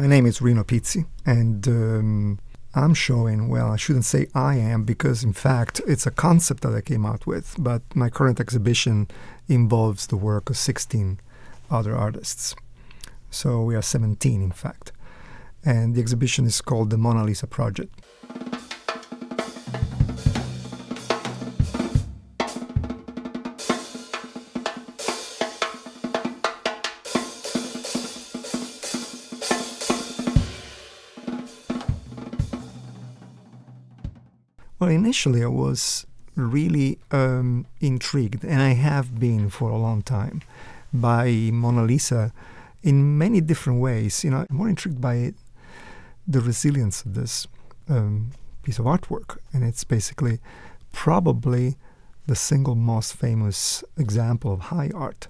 My name is Rino Pizzi, and um, I'm showing, well, I shouldn't say I am, because in fact, it's a concept that I came out with, but my current exhibition involves the work of 16 other artists. So we are 17, in fact. And the exhibition is called the Mona Lisa Project. Well, initially I was really um, intrigued, and I have been for a long time, by Mona Lisa in many different ways. You know, I'm more intrigued by the resilience of this um, piece of artwork, and it's basically probably the single most famous example of high art.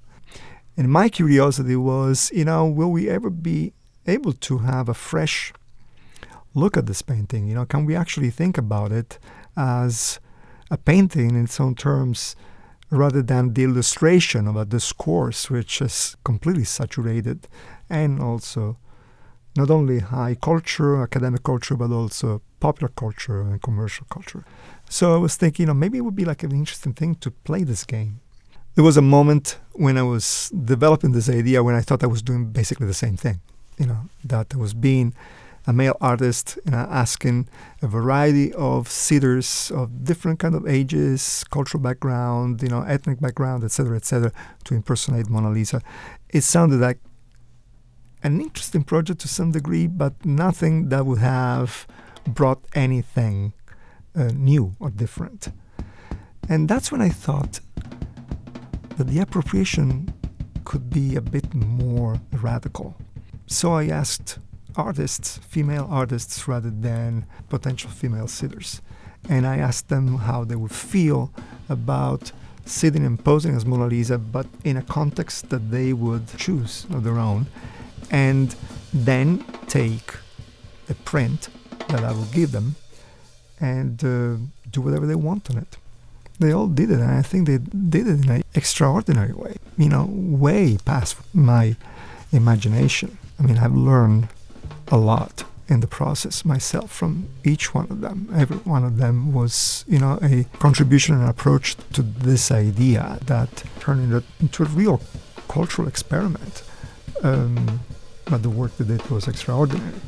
And my curiosity was, you know, will we ever be able to have a fresh look at this painting? You know, can we actually think about it as a painting in its own terms rather than the illustration of a discourse which is completely saturated and also not only high culture, academic culture, but also popular culture and commercial culture. So I was thinking, you know, maybe it would be like an interesting thing to play this game. There was a moment when I was developing this idea when I thought I was doing basically the same thing, you know, that I was being a male artist know, asking a variety of sitters of different kind of ages, cultural background, you know, ethnic background, etc., etc., to impersonate Mona Lisa. It sounded like an interesting project to some degree, but nothing that would have brought anything uh, new or different. And that's when I thought that the appropriation could be a bit more radical. So I asked artists, female artists, rather than potential female sitters. And I asked them how they would feel about sitting and posing as Mona Lisa, but in a context that they would choose of their own, and then take a print that I will give them and uh, do whatever they want on it. They all did it, and I think they did it in an extraordinary way, you know, way past my imagination. I mean, I've learned a lot in the process myself from each one of them. Every one of them was, you know, a contribution and approach to this idea that turned it into a real cultural experiment. Um, but the work they did was extraordinary.